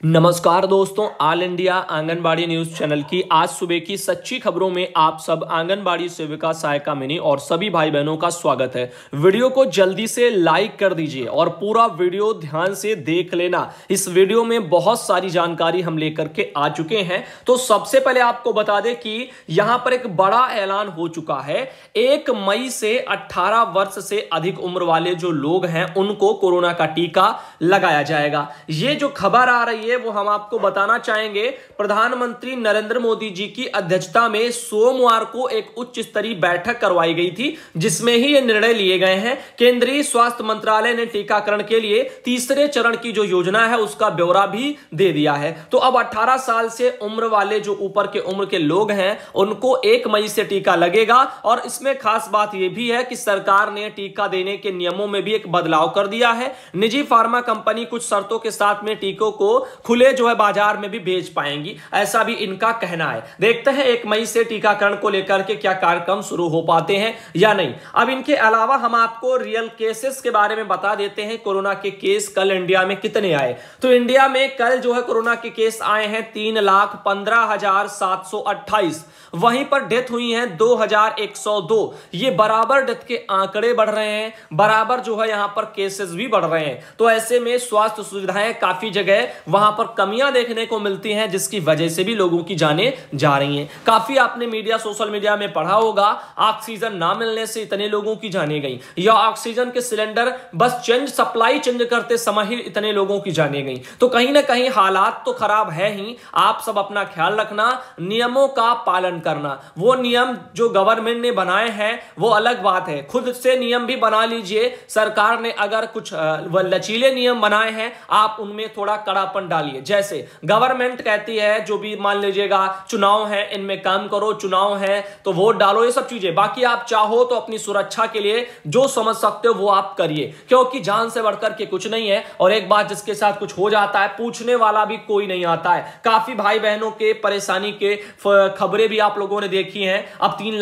नमस्कार दोस्तों all India Anganwadi news channel की आज सुबह की सच्ची खबरों में आप सब आंगनबाड़ी सेविका सहायिका मिनी और सभी भाई बहनों का स्वागत है। वीडियो को जल्दी से लाइक कर दीजिए और पूरा वीडियो ध्यान से देख लेना। इस वीडियो में बहुत सारी जानकारी हम लेकर के आ चुके हैं। तो सबसे पहले आपको बता दें कि यहाँ पर एक बड़ा ऐलान हो चुका है। एक मई से अट्ठारह वर्ष से अधिक उम्र वाले जो लोग हैं, उनको कोरोना का टीका लगाया जाएगा। ये जो खबर आ रही है वो हम आपको बताना चाहेंगे। प्रधानमंत्री नरेंद्र मोदी जी की अध्यक्षता में सोमवार को एक उच्च स्तरीय बैठक करवाई गई थी, जिसमें ही ये निर्णय लिए गए हैं। केंद्रीय स्वास्थ्य मंत्रालय ने टीकाकरण के लिए तीसरे चरण की जो योजना है, उसका ब्यौरा भी दे दिया है। तो अब 18 साल से उम्र वाले जो ऊपर के उम्र के लोग हैं, उनको एक मई से टीका लगेगा। और इसमें खास बात यह भी है कि सरकार ने टीका देने के नियमों में भी एक बदलाव कर दिया है। निजी फार्मा कंपनी कुछ शर्तों के साथ में टीकों को खुले जो है बाज़ार में भी बेच पाएँगी। ऐसा भी इनका कहना है। देखते हैं एक मई से टीकाकरण को लेकर के क्या कार्यक्रम शुरू हो पाते हैं या नहीं। अब इनके अलावा हम आपको रियल केसेस के बारे में बता देते हैं। कोरोना के केस कल इंडिया में कितने आए। तो इंडिया में कल जो है कोरोना के केस आए हैं तीन लाख पंद्रह हज़ार सात सौ अट्ठाईस। वहीं पर डेथ हुई है दो हज़ार एक सौ दो। ये बराबर डेथ के आंकड़े बढ़ रहे हैं। बराबर जो है यहाँ पर केसेस भी बढ़ रहे हैं। तो ऐसे में स्वास्थ्य सुविधाएँ काफ़ी जगह वहाँ पर कमियाँ देखने को मिलती हैं, जिसकी वजह से भी लोगों की जाने जा रही हैं। काफ़ी आपने मीडिया, सोशल मीडिया में पढ़ा होगा, ऑक्सीजन ना मिलने से इतने लोगों की जाने गई। या ऑक्सीजन के सिलेंडर, बस चेंज, सप्लाई चेंज करते समय ही इतने लोगों की जाने गई। तो कहीं ना कहीं हालात तो खराब है ही, आप सब अपना ख्याल रखना, नियमों का पालन करना। वो नियम जो गवर्नमेंट ने बनाए हैं, वो अलग बात है। खुद से नियम भी बना लीजिए। सरकार ने अगर कुछ लचीले नियम बनाए हैं, आप उनमें थोड़ा कड़ापन डालिए जैसे गवर्नमेंट कहती है, जो भी मान लीजिएगा, चुनाव है, इनमें काम करो, चुनाव है तो वोट डालो, ये सब चीज़ें। बाकी आप चाहो तो अपनी सुरक्षा के लिए जो समझ सकते हो, वो आप करिए। क्योंकि जान से बढ़कर के कुछ नहीं है, और एक बात जिसके साथ कुछ हो जाता है, पूछने वाला भी कोई नहीं आता है। काफ़ी भाई बहनों के, परेशानी के खबरें भी आप लोगों ने देखी हैं। अब तीन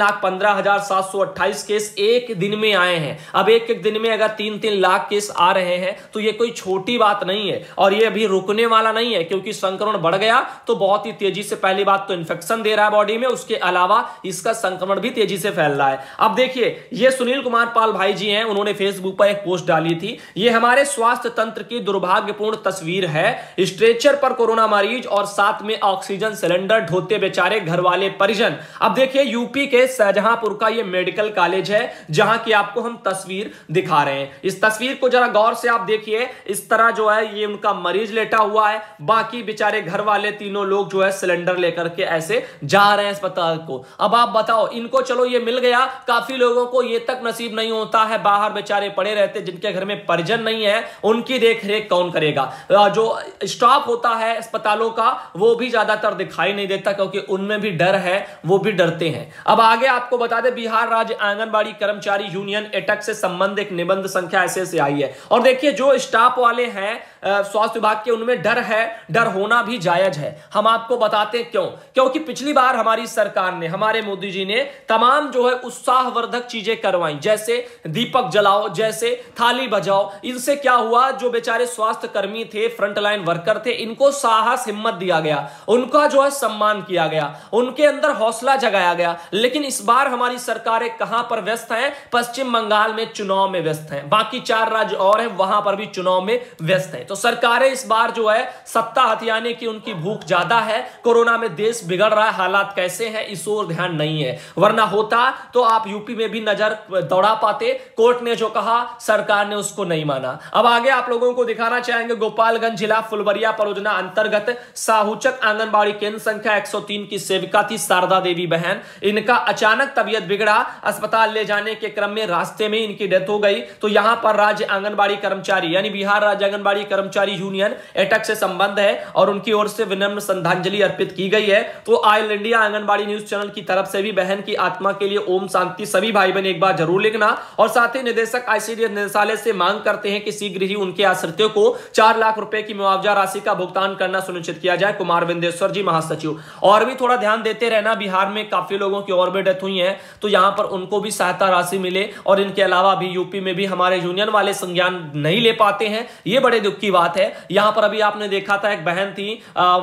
केस एक दिन में आए हैं। अब एक एक दिन में अगर तीन तीन लाख केस आ रहे हैं तो ये कोई छोटी बात नहीं है। और ये अभी रुकने वाला नहीं नहीं है, क्योंकि संक्रमण बढ़ गया तो बहुत ही तेज़ी से पहली बात तो इन्फेक्शन दे रहा है बॉडी में, उसके अलावा इसका संक्रमण भी तेज़ी से फैल रहा है। अब देखिए, ये सुनील कुमार पाल भाई जी हैं, उन्होंने फेसबुक पर एक पोस्ट डाली थी। ये हमारे स्वास्थ्य तंत्र की दुर्भाग्यपूर्ण तस्वीर है। स्ट्रेचर पर कोरोना मरीज़ और साथ में ऑक्सीजन सिलेंडर ढोते बेचारे घर वाले परिजन। अब देखिए यूपी के शाहजहांपुर का ये मेडिकल कॉलेज है, जहाँ की आपको हम तस्वीर दिखा रहे हैं। इस तस्वीर को जरा गौर से आप देखिए, इस तरह जो है, ये उनका मरीज़ लेटा हुआ है। बाकी बेचारे घर वाले तीनों लोग जो है सिलेंडर लेकर के ऐसे जा रहे हैं अस्पताल को। अब आप बताओ, इनको चलो ये मिल गया, काफ़ी लोगों को ये तक नसीब नहीं होता है, बाहर बेचारे पड़े रहते जिनके घर में परिजन नहीं है, उनकी देखरेख कौन करेगा? जो स्टाफ होता है अस्पतालों का, वो भी ज़्यादातर दिखाई नहीं देता, क्योंकि उनमें भी डर है, वो भी डरते हैं। अब आगे आपको बता दें, बिहार राज्य आंगनबाड़ी कर्मचारी यूनियन एटक से संबंध एक निबंध संख्या ऐसे से आई है। और देखिए, जो स्टाफ वाले हैं स्वास्थ्य विभाग के, उनमें डर है, डर होना भी जायज़ है। हम आपको बताते क्यों? क्योंकि पिछली बार हमारी सरकार ने, हमारे मोदी जी ने तमाम जो है उत्साहवर्धक चीज़ें करवाई, जैसे दीपक जलाओ, जैसे थाली बजाओ। इनसे क्या हुआ? जो बेचारे स्वास्थ्य कर्मी थे फ्रंटलाइन वर्कर थे, इनको साहस, हिम्मत दिया गया। उनका जो है सम्मान किया गया। उनके अंदर हौसला जगाया गया। लेकिन इस बार हमारी सरकारें कहाँ पर व्यस्त है? पश्चिम बंगाल में चुनाव में व्यस्त है। बाकी चार राज्य और है, वहाँ पर भी चुनाव में व्यस्त है। तो सरकारें इस बार जो है सत्ता हथियाने की उनकी भूख ज़्यादा है, कोरोना में देश बिगड़ रहा है, हालात कैसे हैं, इस ओर ध्यान नहीं है। वरना होता तो आप यूपी में भी नज़र दौड़ा पाते, कोर्ट ने जो कहा, सरकार ने उसको नहीं माना। अब आगे आप लोगों को दिखाना चाहेंगे, गोपालगंज जिला फुलबरिया परियोजना अंतर्गत साहूचक आंगनबाड़ी केंद्र संख्या 103 की सेविका थी शारदा देवी बहन। इनका अचानक तबियत बिगड़ा, अस्पताल ले जाने के क्रम में रास्ते में इनकी डेथ हो गई। तो यहाँ पर राज्य आंगनबाड़ी कर्मचारी, यानी बिहार राज्य आंगनबाड़ी कर्मचारी यूनियन, एटक से संबंध है और उनकी ओर से विनम्र श्रद्धांजलि अर्पित की गई है। तो all India Anganwadi news channel की तरफ़ से भी बहन की आत्मा के लिए ओम शांति सभी भाई बहन एक बार ज़रूर लिखना। और साथ ही निदेशक आईसीडीएस निदेशालय से मांग करते हैं कि शीघ्र ही उनके आश्रितों को चार लाख रुपए की मुआवजा राशि का भुगतान करना सुनिश्चित किया जाए। कुमार विंदेश्वर जी, महासचिव। और भी थोड़ा ध्यान देते रहना, बिहार में काफ़ी लोगों की और भी डेथ हुई है तो यहाँ पर उनको भी सहायता राशि मिले और इनके अलावा भी यूपी में भी हमारे यूनियन वाले संज्ञान नहीं ले पाते हैं। ये बड़े दुख की बात है। यहाँ पर अभी आपने आपने देखा था, एक बहन थी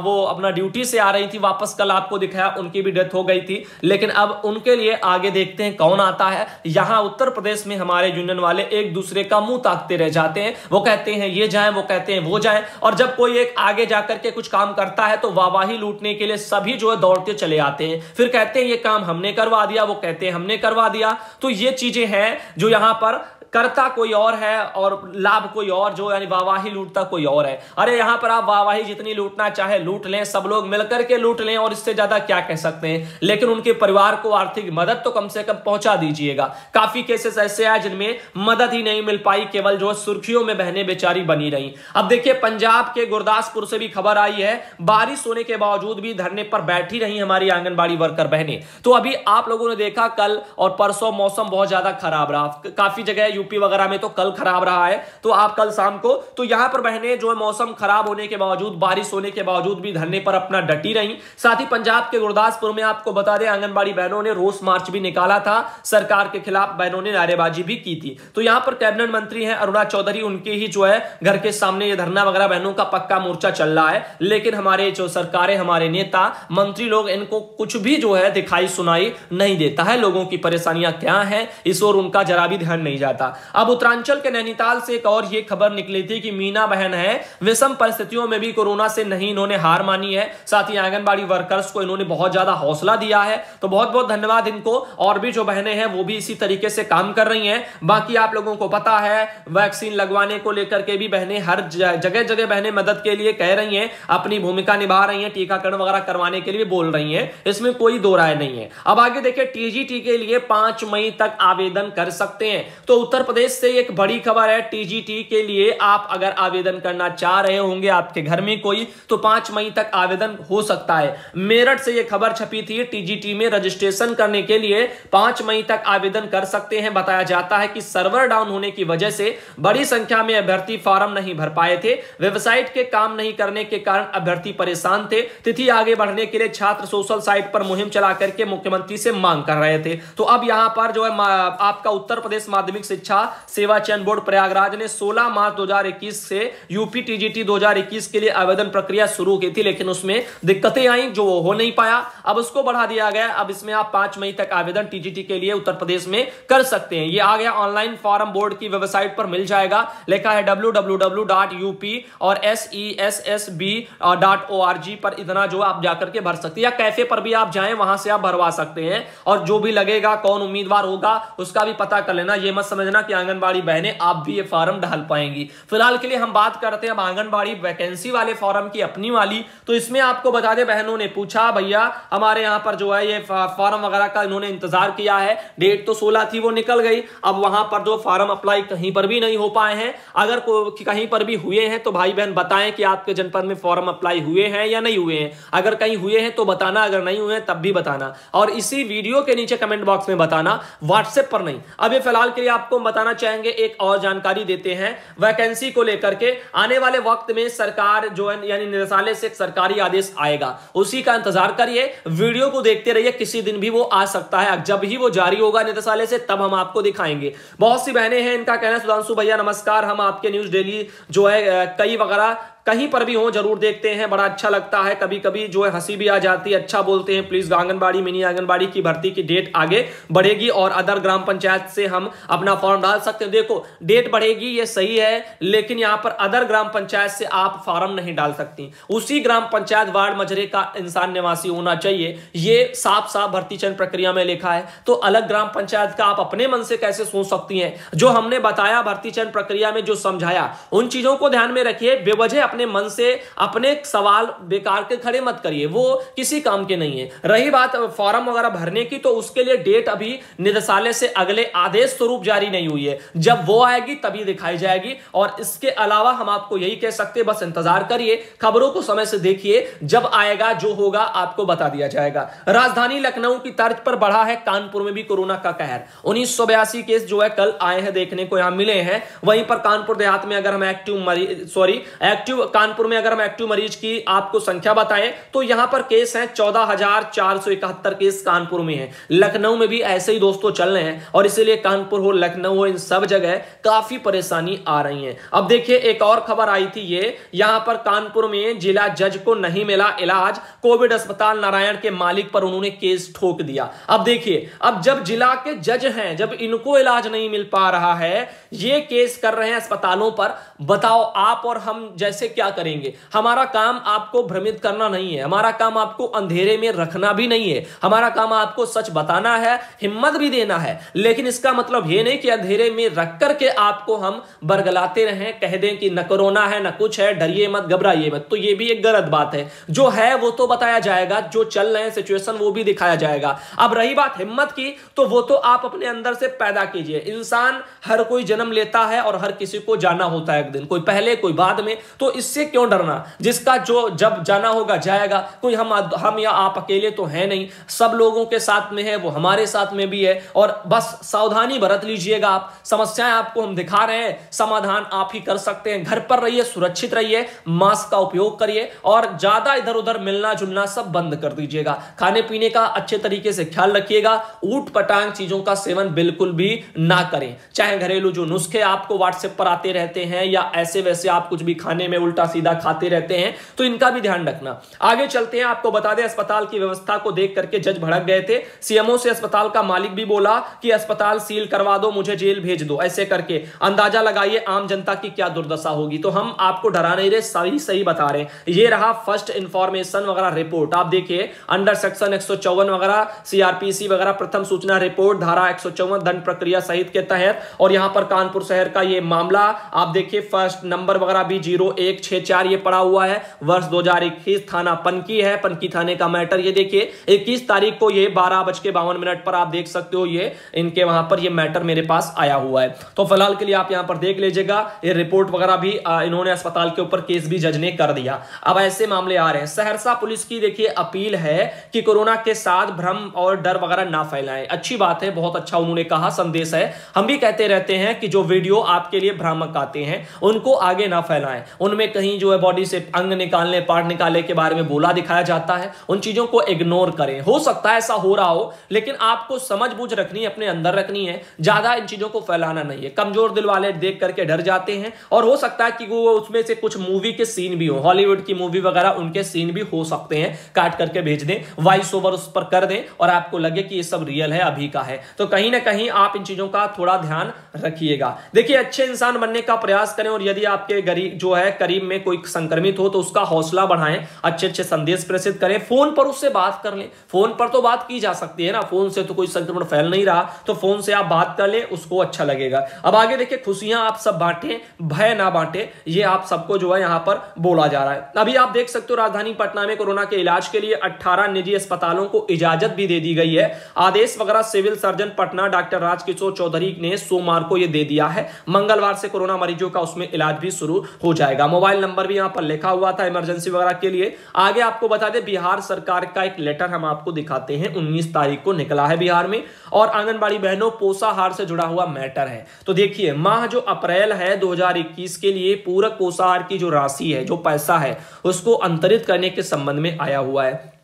वो अपना ड्यूटी से आ रही थी, वापस कल आपको दिखाया, उनकी भी डेथ हो गई थी। लेकिन अब उनके लिए आगे देखते हैं कौन आता है। यहाँ उत्तर प्रदेश में हमारे यूनियन वाले एक दूसरे का मुँह ताकते रह जाते हैं। वो कहते हैं, ये जाए, वो कहते हैं, वो जाए। और जब कोई एक आगे जाकर के कुछ काम करता है तो वाहवाही लूटने के लिए सभी जो है दौड़ते चले आते हैं। फिर कहते हैं, ये काम हमने करवा दिया। वो कहते हैं, हमने करवा दिया। तो ये चीज़ें हैं जो यहाँ पर करता कोई और है और लाभ कोई और जो यानी वाहवाही लूटता कोई और है। अरे यहाँ पर आप वाहवाही जितनी लूटना चाहे, लूट लें, सब लोग मिलकर के लूट लें और इससे ज़्यादा क्या कह सकते हैं? लेकिन उनके परिवार को आर्थिक मदद तो कम से कम पहुँचा दीजिएगा। काफ़ी केसेस ऐसे आए जिनमें मदद ही नहीं मिल पाई, केवल जो सुर्खियों में बहने बेचारी बनी रही। अब देखिए, पंजाब के गुरदासपुर से भी खबर आई है, बारिश होने के बावजूद भी धरने पर बैठी रही हमारी आंगनबाड़ी वर्कर बहने। तो अभी आप लोगों ने देखा कल और परसों मौसम बहुत ज़्यादा खराब रहा। काफ़ी जगह यूपी वगैरह में तो कल खराब रहा है तो आप कल शाम को तो यहाँ पर बहने, जो मौसम खराब होने के बावजूद, बारिश होने के बावजूद भी धरने पर अपना डटी रही। साथ ही पंजाब के गुरदासपुर में आपको बता दें, आंगनबाड़ी बहनों ने रोस मार्च भी निकाला था, सरकार के खिलाफ बहनों ने नारेबाजी भी की थी। तो यहाँ पर कैबिनेट मंत्री हैं अरुणा चौधरी, उनके ही जो है घर के सामने ये धरना वगैरह बहनों का पक्का मोर्चा चल रहा है। लेकिन हमारे जो सरकारें, हमारे नेता, मंत्री लोग, इनको कुछ भी जो है दिखाई सुनाई नहीं देता है। लोगों की परेशानियाँ क्या है, इस और उनका जरा भी ध्यान नहीं जाता। अब उत्तरांचल के नैनीताल से एक और ये खबर निकली थी कि मीना बहन है। विषम परिस्थितियों में भी कोरोना से नहीं इन्होंने हार मानी है। साथ ही आंगनबाड़ी वर्कर्स को इन्होंने बहुत ज़्यादा हौसला दिया है। तो बहुत बहुत धन्यवाद इनको। और भी जो बहनें हैं, वो भी इसी तरीके से काम कर रही हैं। बाकी आप लोगों को पता है वैक्सीन लगवाने को लेकर के भी बहनें हर जगह जगह बहनें मदद के लिए कह रही हैं, अपनी भूमिका निभा रही हैं, टीकाकरण वगैरह करवाने के लिए बोल रही हैं। इसमें कोई दो राय नहीं है। अब आगे देखिए टीजीटी के लिए पाँच मई तक आवेदन कर सकते हैं। तो उत्तर प्रदेश से एक बड़ी खबर है टीजीटी के लिए आप अगर आवेदन करना चाह रहे होंगे आपके घर में कोई तो पाँच मई तक आवेदन हो सकता है। मेरठ से यह खबर छपी थी टीजीटी में रजिस्ट्रेशन करने के लिए पाँच मई तक आवेदन कर सकते हैं। बताया जाता है कि सर्वर डाउन होने की वजह से बड़ी संख्या में अभ्यर्थी फॉर्म नहीं भर पाए थे। वेबसाइट के काम नहीं करने के कारण अभ्यर्थी परेशान थे। तिथि आगे बढ़ने के लिए छात्र सोशल साइट पर मुहिम चला करके मुख्यमंत्री से मांग कर रहे थे। तो अब यहाँ पर जो है आपका उत्तर प्रदेश माध्यमिक शिक्षा सेवा चयन बोर्ड प्रयागराज ने 16 मार्च 2021 से यूपी टीजीटी 2021 के लिए आवेदन प्रक्रिया शुरू की थी, लेकिन उसमें दिक्कतें आई जो हो नहीं पाया। अब उसको बढ़ा दिया गया अब इसमें आप पाँच मई तक आवेदन टीजीटी के लिए उत्तर प्रदेश में कर सकते हैं। ये आ गया ऑनलाइन फॉर्म बोर्ड की वेबसाइट पर मिल जाएगा। लिखा है डब्ल्यू और एस पर इतना जो आप जाकर के भर सकते हैं, या कैफ़े पर भी आप जाएँ, वहाँ से आप भरवा सकते हैं। और जो भी लगेगा, कौन उम्मीदवार होगा, उसका भी पता कर लेना। ये मत समझना कि आंगनबाड़ी बहनें आप भी ये फॉर्म डाल पाएँगी। फ़िलहाल के लिए हम बात करते हैं अब आंगनबाड़ी वैकेंसी वाले फॉर्म की, अपनी वाली। तो इसमें आपको बता दें, बहनों ने पूछा, भैया, हमारे यहाँ पर जो है ये फॉर्म वगैरह का इन्होंने इंतज़ार किया है। डेट तो सोलह थी, वो निकल गई। अब वहाँ पर जो फॉर्म अप्लाई कहीं पर भी नहीं हो पाए हैं। अगर कहीं पर भी हुए हैं तो भाई बहन बताएँ कि आपके जनपद में फॉर्म अप्लाई हुए हैं या नहीं हुए हैं। अगर कहीं हुए हैं तो बताना, अगर नहीं हुए हैं, तब भी बताना। और इसी वीडियो के नीचे कमेंट बॉक्स में बताना, व्हाट्सएप पर नहीं। अभी फ़िलहाल के लिए आपको बताना चाहेंगे, एक और जानकारी देते हैं। वैकेंसी को लेकर के आने वाले वक्त में सरकार जो है, यानी निदेशालय से सरकारी आदेश आएगा। उसी का इंतज़ार करिए। वीडियो को देखते रहिए, किसी दिन भी वो आ सकता है। जब ही वो जारी होगा निदेशालय से, तब हम आपको दिखाएँगे। बहुत सी बहनें हैं, इनका कहना सुधांशु भैया, नमस्कार। हम आपके न्यूज़ डेली जो है कई वगैरह कहीं पर भी हो, ज़रूर देखते हैं। बड़ा अच्छा लगता है। कभी कभी जो है हँसी भी आ जाती है। अच्छा बोलते हैं। प्लीज़ आंगनबाड़ी मिनी आंगनबाड़ी की भर्ती की डेट आगे बढ़ेगी और अदर ग्राम पंचायत से हम अपना फॉर्म डाल सकते हैं। देखो, डेट बढ़ेगी, ये सही है, लेकिन यहाँ पर अदर ग्राम पंचायत से आप फॉर्म नहीं डाल सकती। उसी ग्राम पंचायत वार्ड मजरे का इंसान निवासी होना चाहिए। ये साफ़ साफ़ भर्ती चयन प्रक्रिया में लिखा है। तो अलग ग्राम पंचायत का आप अपने मन से कैसे सोच सकती हैं? जो हमने बताया, भर्ती चयन प्रक्रिया में जो समझाया, उन चीज़ों को ध्यान में रखिए। बेवजह अपने मन से अपने सवाल बेकार के खड़े मत करिए। वो किसी काम के नहीं है। रही बात फॉर्म वगैरह भरने की तो उसके लिए डेट अभी निदेशालय से अगले आदेश स्वरूप जारी नहीं हुई है। जब वो आएगी, तभी दिखाई जाएगी। और इसके अलावा हम आपको यही कह सकते बस इंतज़ार करिए। खबरों को समय से देखिए। जब आएगा, जो होगा, आपको बता दिया जाएगा। राजधानी लखनऊ की तर्ज पर बढ़ा है कानपुर में भी कोरोना का कहर। उन्नीस सौ बयासी केस जो है, कल आए हैं, देखने को यहाँ मिले हैं। वहीं पर कानपुर देहात में अगर हम एक्टिव सॉरी, एक्टिव कानपुर में अगर हम एक्टिव मरीज़ की आपको संख्या बताएँ तो यहाँ पर केस हैं चौदह हज़ार चार सौ इकहत्तर केस कानपुर में है। लखनऊ में भी ऐसे ही दोस्तों चल रहे हैं और इसीलिए कानपुर हो, लखनऊ हो, इन सब जगह काफ़ी परेशानी आ रही है। अब देखिए, एक और खबर आई थी ये, यहाँ पर कानपुर में जिला जज को नहीं मिला इलाज, कोविड अस्पताल नारायण के मालिक पर उन्होंने केस ठोक दिया। अब देखिए, अब जब जिला के जज हैं, जब इनको इलाज नहीं मिल पा रहा है, ये केस कर रहे हैं अस्पतालों पर, बताओ आप और हम जैसे क्या करेंगे? हमारा काम आपको भ्रमित करना नहीं है। हमारा काम आपको अंधेरे में रखना भी नहीं है। हमारा काम आपको सच बताना है, हिम्मत भी देना है। लेकिन इसका मतलब ये नहीं कि अंधेरे में रख करके आपको हम बरगलाते रहें, कह दें कि न कोरोना है, न कुछ है, डरिए मत, घबराइए मत। तो ये भी एक गलत बात है। जो है वो तो बताया जाएगा, जो चल रहे हैं सिचुएशन वो भी दिखाया जाएगा। अब रही बात हिम्मत की तो वो तो आप अपने अंदर से पैदा कीजिए। इंसान हर कोई जन्म लेता है और हर किसी को जाना होता है एक दिन। कोई पहले, कोई बाद में। तो इससे क्यों डरना? जिसका जो जब जाना होगा, जाएगा कोई हम हम या आप अकेले तो है नहीं। सब लोगों के साथ में है, वो हमारे साथ में भी है। और बस सावधानी बरत लीजिएगा आप। समस्याएँ आपको हम दिखा रहे हैं। समाधान आप ही कर सकते हैं। घर पर रहिए, सुरक्षित रहिए, मास्क का उपयोग करिए और ज़्यादा इधर उधर मिलना जुलना सब बंद कर दीजिएगा। खाने पीने का अच्छे तरीके से ख्याल रखिएगा। ऊट पटांग चीज़ों का सेवन बिल्कुल भी ना करें। चाहे घरेलू जो नुस्खे आपको व्हाट्सएप पर आते रहते हैं या ऐसे वैसे आप कुछ भी खाने में उल्टा सीधा खाते रहते हैं तो इनका भी ध्यान रखना। आगे चलते हैं, आपको बता दें, अस्पताल की व्यवस्था को देख करके जज भड़क गए थे। सीएमओ से अस्पताल का मालिक भी बोला कि अस्पताल सील करवा दो, मुझे जेल भेज दो, ऐसे करके। अंदाज़ा लगाइए, आम जनता की क्या दुर्दशा होगी। तो हम आपको डरा नहीं रहे, सही सही बता रहे ये रहा फ़र्स्ट इंफॉर्मेशन वगैरह रिपोर्ट। आप देखिए, अंडर सेक्शन एक वगैरह, सीआरपीसी वगैरह, प्रथम सूचना रिपोर्ट, धारा एक दंड प्रक्रिया सहित के तहत। और यहाँ पर कानपुर शहर का ये मामला, आप देखिए, फ़र्स्ट नंबर वगैरह भी ज़ीरो एक छह चार ये पड़ा हुआ है। वर्ष 2021 थाना पनकी है। पनकी थाने का मैटर ये देखिए 21 तारीख को ये बारह बज के बावन मिनट पर आप देख सकते हो ये, इनके वहाँ पर ये मैटर मेरे पास आया हुआ है। तो फ़िलहाल के लिए आप यहाँ पर देख लीजिएगा, ये रिपोर्ट वगैरह भी इन्होंने अस्पताल के ऊपर केस भी जज ने कर दिया। अब ऐसे मामले आ रहे हैं। सहरसा पुलिस की देखिए अपील है कि कोरोना के साथ भ्रम और डर वगैरह ना फैलाएँ। अच्छी बात है, बहुत अच्छा उन्होंने कहा, संदेश है। हम भी कहते रहते हैं कि जो वीडियो आपके लिए भ्रामक आते हैं, उनको आगे ना फैलाएँ। उनमें कहीं जो है बॉडी से अंग निकालने पार्ट निकालने के बारे में बोला दिखाया जाता है, उन चीज़ों को इग्नोर करें। हो सकता है ऐसा हो रहा हो, लेकिन आपको समझ बूझ रखनी है, अपने अंदर रखनी है, ज़्यादा इन चीज़ों को फैलाना नहीं है। कमज़ोर दिल वाले देख करके डर जाते हैं, और हो सकता है कि वो उसमें से कुछ मूवी के सीन भी हो। हॉलीवुड की मूवी वगैरह उनके सीन भी हो सकते हैं। काट करके भेज दें वॉइस ओवर उस पर कर दें, और आपको लगे कि ये सब रियल है, अभी का है। तो कहीं ना कहीं आप इन चीज़ों का थोड़ा ध्यान रखिएगा। देखिए, अच्छे इंसान बनने का प्रयास करें, और यदि आपके गरीब जो है करीब में कोई संक्रमित हो तो उसका हौसला बढ़ाएँ अच्छे अच्छे संदेश प्रेषित करें, फ़ोन पर उससे बात कर लें। फ़ोन पर तो बात की जा सकती है ना, फ़ोन से तो कोई संक्रमण फैल नहीं रहा तो फ़ोन से आप बात कर लें, उसको अच्छा लगेगा। अब आगे देखिए, खुशियाँ आप सब बांटे, भय ना बांटे, ये आप सबको जो है यहाँ पर बोला जा रहा है। अभी आप देख सकते हो, राजधानी पटना में कोरोना के इलाज के लिए अट्ठारह निजी अस्पतालों को इजाज़त भी दे दी गई है। आदेश वगैरह civil surgeon Patna doctor Rajkishore Chaudhary ने सोमवार को यह दे दिया है। मंगलवार से कोरोना मरीजों का उसमें इलाज भी शुरू हो जाएगा। मोबाइल नंबर भी यहाँ पर लिखा हुआ था इमरजेंसी वगैरह के लिए। आगे आपको बता दें, बिहार सरकार का एक लेटर हम आपको दिखाते हैं। उन्नीस तारीख को निकला है बिहार में और आंगनबाड़ी बहनों, पोषाहार से जुड़ा हुआ मैटर है। तो देखिए, माह जो अप्रैल है 2021 के लिए पूरक पोषाहार की जो राशि है, जो पैसा है, उसको अंतरित करने के संबंध में आया हुआ है।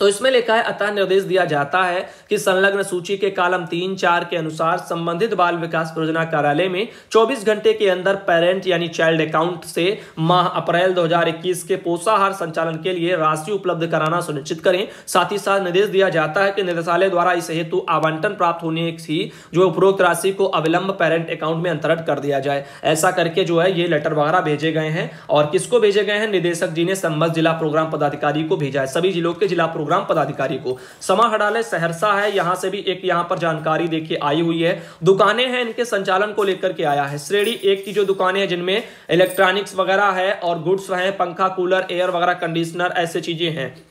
तो इसमें लिखा है, अतः निर्देश दिया जाता है कि संलग्न सूची के कालम तीन, चार के अनुसार संबंधित बाल विकास परियोजना कार्यालय में 24 घंटे के अंदर पेरेंट यानी चाइल्ड अकाउंट से माह अप्रैल 2021 के पोषाहार संचालन के लिए राशि उपलब्ध कराना सुनिश्चित करें। साथ ही साथ निर्देश दिया जाता है कि निदेशालय द्वारा इस हेतु आवंटन प्राप्त होने की जो उपरोक्त राशि को अविलंब पेरेंट अकाउंट में अंतरित कर दिया जाए। ऐसा करके जो है, ये लेटर वगैरह भेजे गए हैं और किसको भेजे गए हैं? निदेशक जी ने संबंध जिला प्रोग्राम पदाधिकारी को भेजा है। सभी जिलों के जिला प्रोग्राम प्रोग्राम पदाधिकारी को। समाहरणालय सहरसा है, यहाँ से भी एक यहाँ पर जानकारी देखिए आई हुई है। दुकानें हैं, इनके संचालन को लेकर के आया है। श्रेणी एक की जो दुकानें हैं, जिनमें इलेक्ट्रॉनिक्स वगैरह है और गुड्स है, पंखा कूलर एयर वगैरह कंडीशनर ऐसे चीज़ें हैं।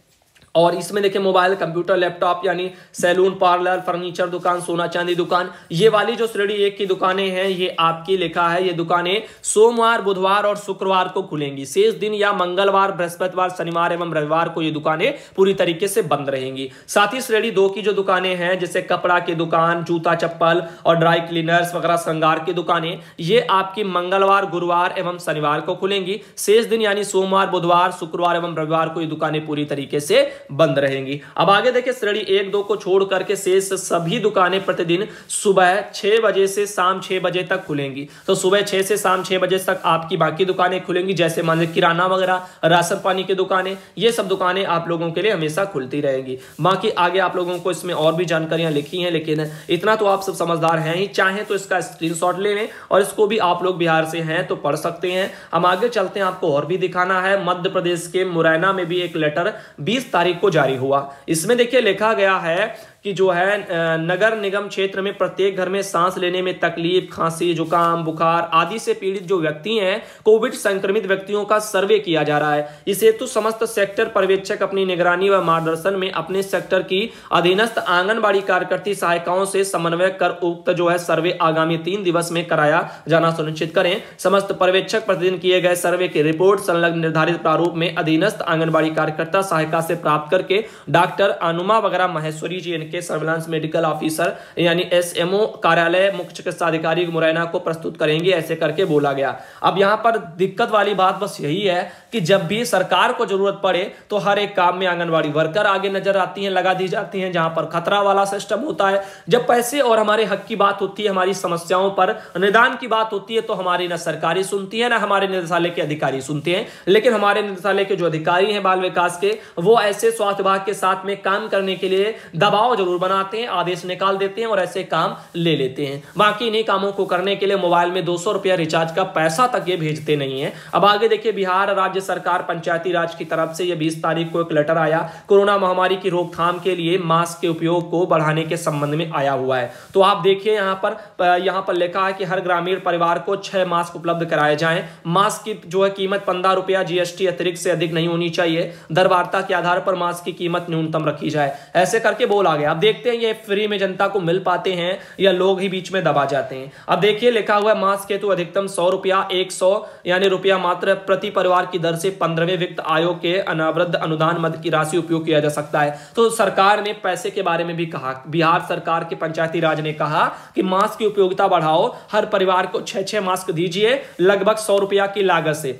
और इसमें देखिए मोबाइल, कंप्यूटर, लैपटॉप, यानी सैलून, पार्लर, फर्नीचर दुकान, सोना चांदी दुकान, ये वाली जो श्रेणी एक की दुकानें हैं, ये आपकी लिखा है, ये दुकानें सोमवार, बुधवार और शुक्रवार को खुलेंगी। शेष दिन या मंगलवार, बृहस्पतिवार, शनिवार एवं रविवार को ये दुकानें पूरी तरीके से बंद रहेंगी। साथ ही श्रेणी दो की जो दुकानें हैं, जैसे कपड़ा की दुकान, जूता चप्पल और ड्राई क्लीनर्स वगैरह, श्रृंगार की दुकानें, ये आपकी मंगलवार, गुरुवार एवं शनिवार को खुलेंगी। शेष दिन यानी सोमवार, बुधवार, शुक्रवार एवं रविवार को ये दुकानें पूरी तरीके से बंद रहेंगी। अब आगे देखिए, श्रेणी एक दो को छोड़ करके शेष सभी दुकानें प्रतिदिन सुबह छह बजे से शाम छह बजे तक खुलेंगी। तो सुबह छह से शाम छह बजे तक आपकी बाकी दुकानें खुलेंगी, जैसे मान लीजिए किराना वगैरह, राशन पानी की दुकानें, ये सब दुकानें आप लोगों के लिए हमेशा खुलती रहेंगी। बाकी आगे आप लोगों को इसमें और भी जानकारियाँ लिखी हैं, लेकिन इतना तो आप सब समझदार हैं ही। चाहें तो इसका स्क्रीन ले लें और इसको भी आप लोग बिहार से हैं तो पढ़ सकते हैं। हम आगे चलते हैं, आपको और भी दिखाना है। मध्य प्रदेश के मुरैना में भी एक लेटर बीस तारीख को जारी हुआ। इसमें देखिए लिखा गया है कि जो है नगर निगम क्षेत्र में प्रत्येक घर में सांस लेने में तकलीफ़, खांसी, जुकाम, बुखार आदि से पीड़ित जो व्यक्ति हैं, कोविड संक्रमित व्यक्तियों का सर्वे किया जा रहा है। इस हेतु समस्त सेक्टर पर्यवेक्षक अपनी निगरानी व मार्गदर्शन में अपने सेक्टर की अधीनस्थ आंगनबाड़ी कार्यकर्ती सहायिकाओं से समन्वय कर उक्त जो है सर्वे आगामी तीन दिवस में कराया जाना सुनिश्चित करें। समस्त पर्यवेक्षक प्रतिदिन किए गए सर्वे की रिपोर्ट संलग्न निर्धारित प्रारूप में अधीनस्थ आंगनबाड़ी कार्यकर्ता सहायिका से प्राप्त करके डॉक्टर अनुमा वगैरह महेश्वरी जी के सर्विलांस मेडिकल ऑफिसर यानी एसएमओ कार्यालय मुख्य चिकित्सा अधिकारी मुरैना को प्रस्तुत करेंगे, ऐसे करके बोला गया। अब यहाँ पर दिक्कत वाली बात बस यही है कि जब भी सरकार को ज़रूरत पड़े तो हर एक काम में आंगनबाड़ी वर्कर आगे नज़र आती हैं, लगा दी जाती हैं, जहाँ पर खतरा वाला सिस्टम होता है। जब पैसे और हमारे हक की बात होती है, हमारी समस्याओं पर निदान की बात होती है तो हमारी न सरकारी सुनती है, ना हमारे निदेशालय के अधिकारी सुनते हैं। लेकिन हमारे निदेशालय के जो अधिकारी हैं बाल विकास के, वो ऐसे स्वास्थ्य विभाग के साथ में काम करने के लिए दबाव ज़रूर बनाते हैं, आदेश निकाल देते हैं और ऐसे काम ले लेते हैं। बाकी इन्हीं कामों को करने के लिए मोबाइल में दो सौ रुपया रिचार्ज का पैसा तक ये भेजते नहीं है। अब आगे देखिए, बिहार राज्य सरकार पंचायती राज की तरफ़ से ये बीस तारीख को एक लेटर आया, कोरोना महामारी की रोकथाम के लिए मास्क के उपयोग को बढ़ाने के संबंध में आया हुआ है। तो आप देखिए यहाँ पर यहाँ पर लिखा है कि हर ग्रामीण परिवार को छह मास्क उपलब्ध कराए जाएँ। मास्क की जो है कीमत पंद्रह रुपया जीएसटी अतिरिक्त से अधिक नहीं होनी चाहिए। दर वार्ता के आधार पर मास्क की कीमत न्यूनतम रखी जाए। ऐसे करके बोला गया। अब देखते हैं ये फ्री में जनता को मिल पाते हैं या लोग ही बीच में दबा जाते हैं। अब देखिए, लिखा हुआ है मास्क हेतु अधिकतम सौ रुपया, एक सौ, यानी रुपया मात्र प्रति परिवार की दर से पंद्रहवें वित्त आयोग के अनावृद्ध अनुदान मद की राशि उपयोग किया जा सकता है। तो सरकार ने पैसे के बारे में भी कहा, बिहार सरकार के पंचायती राज ने कहा कि मास्क की उपयोगिता बढ़ाओ, हर परिवार को छह छह मास्क दीजिए, लगभग सौ रुपया की लागत से।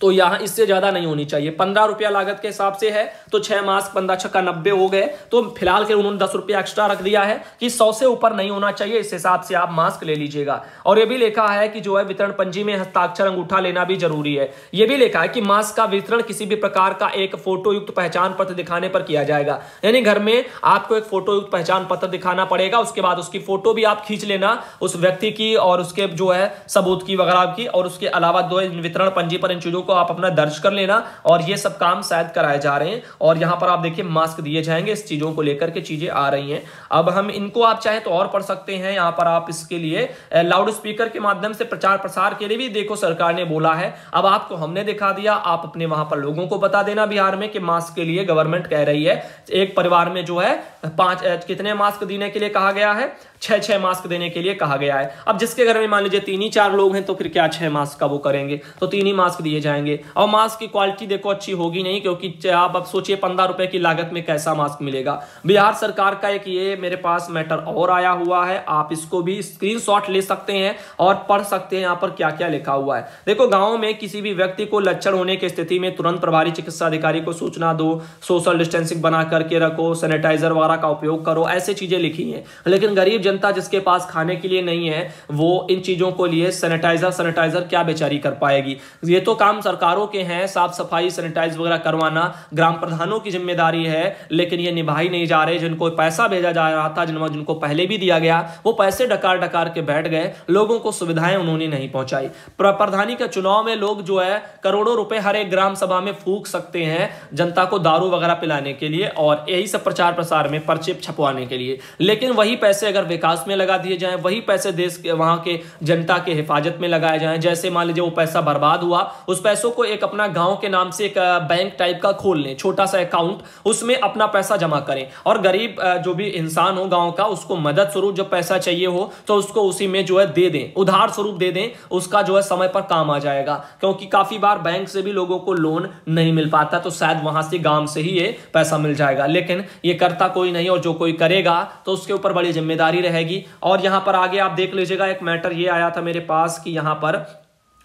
तो यहाँ इससे ज़्यादा नहीं होनी चाहिए। पंद्रह रुपया लागत के हिसाब से है तो छह मास्क पंद्रह छक्का नब्बे हो गए। तो फ़िलहाल के उन्होंने दस रुपया एक्स्ट्रा रख दिया है कि सौ से ऊपर नहीं होना चाहिए, इस हिसाब से आप मास्क ले लीजिएगा। और ये भी लिखा है कि जो है वितरण पंजी में हस्ताक्षर अंगूठा लेना भी ज़रूरी है। ये भी लिखा है कि मास्क का वितरण किसी भी प्रकार का एक फ़ोटो युक्त पहचान पत्र दिखाने पर किया जाएगा। यानी घर में आपको एक फ़ोटो युक्त पहचान पत्र दिखाना पड़ेगा, उसके बाद उसकी फ़ोटो भी आप खींच लेना, उस व्यक्ति की और उसके जो है सबूत की, वगैरह की, और उसके अलावा दो वितरण पंजी पर इन चीज़ों को आप अपना दर्ज कर लेना और ये सब काम शायद कराए जा रहे हैं। और यहाँ पर आप देखिए, मास्क दिए जाएँगे, इस चीज़ों को लेकर के चीज़ें आ रही हैं। अब हम इनको आप चाहे तो और पढ़ सकते हैं। यहाँ पर आप इसके लिए लाउड स्पीकर के माध्यम से प्रचार प्रसार के लिए भी देखो, सरकार ने बोला है। अब आपको हमने दिखा दिया, आप अपने वहाँ पर लोगों को बता देना बिहार में कि मास्क के लिए गवर्नमेंट कह रही है। एक परिवार में जो है, पाँच कितने मास्क देने के लिए कहा गया है? छह छह मास्क देने के लिए कहा गया है। अब जिसके घर में मान लीजिए तीन ही चार लोग हैं तो फिर क्या छह मास्क का वो करेंगे? तो तीन ही मास्क दिए जाएँगे। और मास्क की क्वालिटी देखो, अच्छी होगी नहीं, क्योंकि आप अब सोचिए, पंद्रह रुपए की लागत में कैसा मास्क मिलेगा। बिहार सरकार का एक ये मेरे पास मैटर और आया हुआ है। आप इसको भी स्क्रीन ले सकते हैं और पढ़ सकते हैं। यहाँ पर क्या क्या लिखा हुआ है। देखो, गाँव में किसी भी व्यक्ति को लक्षण होने की स्थिति में तुरंत प्रभारी चिकित्सा अधिकारी को सूचना दो। सोशल डिस्टेंसिंग बना करके रखो सैनिटाइजर वगैरह का उपयोग करो। ऐसे चीज़ें लिखी है। लेकिन गरीब जनता जिसके पास खाने के लिए नहीं है, वो इन चीज़ों को लिए सैनिटाइजर सैनिटाइजर क्या बेचारी कर पाएगी? ये तो काम सरकारों के हैं, साफ़ सफ़ाई सैनिटाइज वगैरह करवाना, ग्राम प्रधानों की ज़िम्मेदारी है, लेकिन ये निभाई नहीं जा रहे, जिनको पैसा भेजा जा रहा था जिनको जिनको पहले भी दिया गया, वो पैसे डकार डकार के बैठ गए, लोगों को सुविधाएँ उन्होंने नहीं पहुंचाई। प्रधानी के चुनाव में लोग जो है, करोड़ों रुपए हर एक ग्राम सभा में फूक सकते हैं, जनता को दारू वगैरह पिलाने के लिए और यही सब प्रचार प्रसार में पर्चे छपवाने के लिए। लेकिन वही पैसे अगर विकास में लगा दिए जाए, वही पैसे देश के, वहाँ के जनता के हिफाजत में लगाए जाए, जैसे मान लीजिए वो पैसा बर्बाद हुआ, उस पैसों को एक अपना गाँव के नाम से एक बैंक टाइप का खोल लें, छोटा सा अकाउंट उसमें अपना पैसा जमा करें। और गरीब जो भी इंसान हो गाँव का, उसको मदद स्वरूप जब पैसा चाहिए हो तो उसको उसी में जो है दे दें। उधार स्वरूप दे दें, उसका जो है समय पर काम आ जाएगा। क्योंकि काफ़ी बार बैंक से भी लोगों को लोन नहीं मिल पाता तो शायद वहाँ से गाँव से ही ये पैसा मिल जाएगा। लेकिन ये करता कोई नहीं, और जो कोई करेगा तो उसके ऊपर बड़ी ज़िम्मेदारी रहेगी। और यहाँ पर आगे आप देख लीजिएगा, एक मैटर ये आया था मेरे पास कि यहाँ पर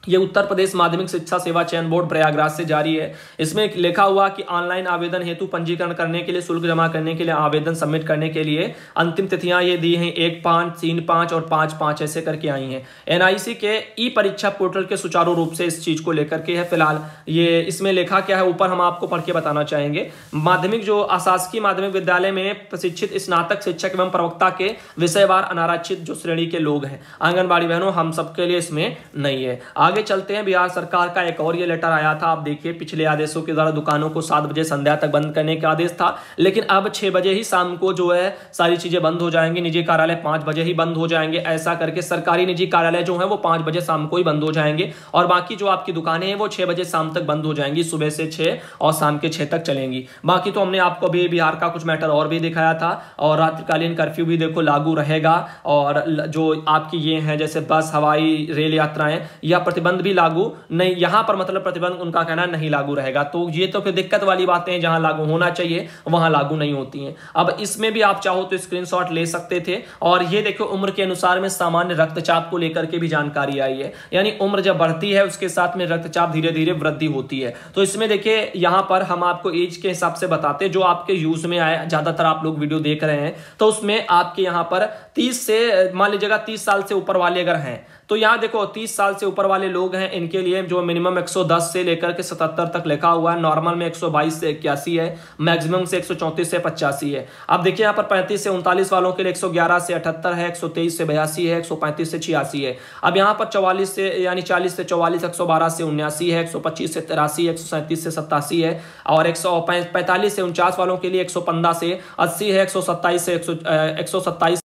ये उत्तर प्रदेश माध्यमिक शिक्षा सेवा चयन बोर्ड प्रयागराज से जारी है। इसमें लिखा हुआ कि ऑनलाइन आवेदन हेतु पंजीकरण करने के लिए, शुल्क जमा करने के लिए, आवेदन सबमिट करने के लिए अंतिम तिथियाँ ये दी हैं, एक पाँच, तीन पाँच और पाँच पाँच ऐसे करके आई हैं। एनआईसी के ई परीक्षा पोर्टल के सुचारू रूप से इस चीज़ को लेकर के है फ़िलहाल। ये इसमें लिखा क्या है, ऊपर हम आपको पढ़ के बताना चाहेंगे। माध्यमिक जो अशासकीय माध्यमिक विद्यालय में प्रशिक्षित स्नातक शिक्षक एवं प्रवक्ता के विषयवार अनारक्षित जो श्रेणी के लोग हैं। आंगनबाड़ी बहनों, हम सबके लिए इसमें नहीं है। आगे आगे चलते हैं। बिहार सरकार का एक और ये लेटर आया था। आप देखिए, पिछले आदेशों के द्वारा दुकानों को सात बजे संध्या तक बंद करने का आदेश था। लेकिन अब छह बजे ही शाम को जो है, सारी चीज़ें बंद हो जाएँगी। निजी कार्यालय पाँच बजे ही बंद हो जाएँगे। ऐसा करके सरकारी निजी कार्यालय जो है, वो पाँच बजे शाम को ही बंद हो जाएँगे। और बाकी जो आपकी दुकानें हैं, वो छह बजे शाम तक बंद हो जाएँगी। सुबह से छह और शाम के छह तक चलेंगी। बाकी तो हमने आपको अभी बिहार का कुछ मैटर और भी दिखाया था। और रात्रिकालीन कर्फ्यू भी देखो, लागू रहेगा। और जो आपकी ये है, जैसे बस, हवाई, रेल यात्राएँ, या प्रतिबंध भी लागू नहीं, यहाँ पर मतलब प्रतिबंध उनका कहना नहीं लागू रहेगा। तो ये तो फिर दिक्कत वाली बातें जहाँ लागू होना चाहिए, वहाँ लागू नहीं होती हैं। अब इसमें भी आप चाहो तो स्क्रीनशॉट ले सकते थे, और ये देखो उम्र के अनुसार में सामान्य रक्तचाप को लेकर के भी जानकारी आई है। यानी उम्र जब बढ़ती है, उसके साथ में रक्तचाप धीरे धीरे वृद्धि होती है। तो इसमें देखिए, यहाँ पर हम आपको एज के हिसाब से बताते जो आपके यूज़ में आए ज़्यादातर आप लोग वीडियो देख रहे हैं। तो उसमें आपके यहाँ पर तीस से मान लीजिएगा तीस साल से ऊपर वाले अगर हैं तो यहाँ देखो 30 साल से ऊपर वाले लोग हैं इनके लिए जो मिनिमम 110 से लेकर के 77 तक लिखा हुआ है नॉर्मल में 122 से इक्यासी है मैक्सिमम से 134 से पचासी है अब देखिए यहाँ पर 35 से उनतालीस वालों के लिए 111 से अठहत्तर है 123 से बयासी है 135 से छियासी है अब यहाँ पर चौवालीस से यानी चालीस से चौवालीस एक से उन्यासी है एक सौ पच्चीस से तिरासी एक से सत्तासी है और एक से उनचास वालों के लिए एक सौ पंद्रह से अस्सी है एक सौ सत्ताईस से एक